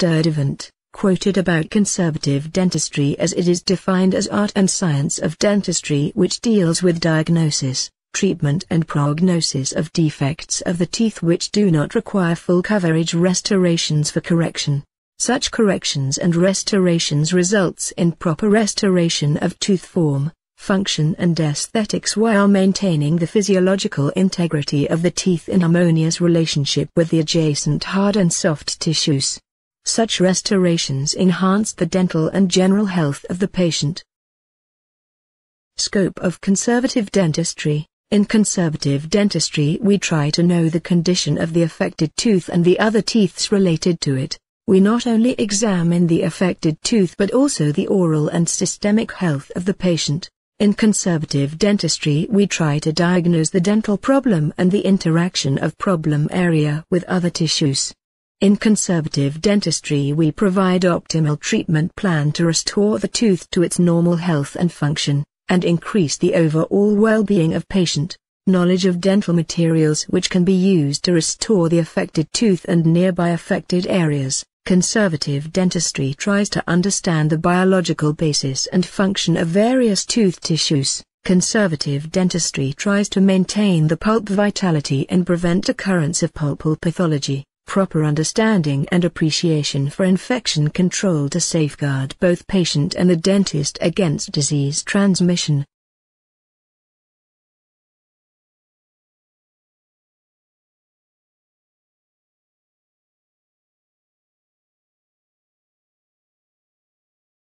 Sturdevant, quoted about conservative dentistry as it is defined as art and science of dentistry which deals with diagnosis, treatment and prognosis of defects of the teeth which do not require full coverage restorations for correction. Such corrections and restorations results in proper restoration of tooth form, function and aesthetics while maintaining the physiological integrity of the teeth in harmonious relationship with the adjacent hard and soft tissues. Such restorations enhance the dental and general health of the patient. Scope of conservative dentistry In conservative dentistry we try to know the condition of the affected tooth and the other teeths related to it. We not only examine the affected tooth but also the oral and systemic health of the patient. In conservative dentistry we try to diagnose the dental problem and the interaction of problem area with other tissues. In conservative dentistry we provide optimal treatment plan to restore the tooth to its normal health and function, and increase the overall well-being of patient. Knowledge of dental materials which can be used to restore the affected tooth and nearby affected areas. Conservative dentistry tries to understand the biological basis and function of various tooth tissues. Conservative dentistry tries to maintain the pulp vitality and prevent occurrence of pulpal pathology proper understanding and appreciation for infection control to safeguard both patient and the dentist against disease transmission,